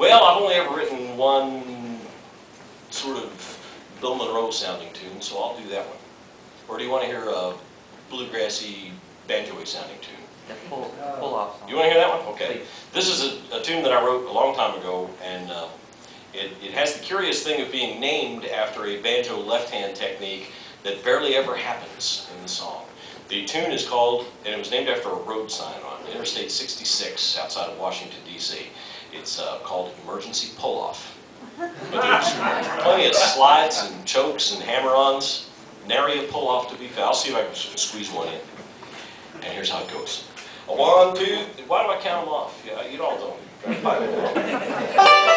Well, I've only ever written one sort of Bill Monroe sounding tune, so I'll do that one. Or do you want to hear a bluegrassy banjo sounding tune? Pull, pull off. You want to hear that one? Okay. Please. This is a, a tune that I wrote a long time ago, and uh, it, it has the curious thing of being named after a banjo left-hand technique that barely ever happens in the song. The tune is called, and it was named after a road sign on Interstate 66 outside of Washington DC. It's uh, called Emergency Pull-Off. But there's plenty of slides and chokes and hammer-ons, nary a pull-off to be found. I'll see if I can squeeze one in. And here's how it goes. A one, two, why do I count them off? Yeah, you all don't.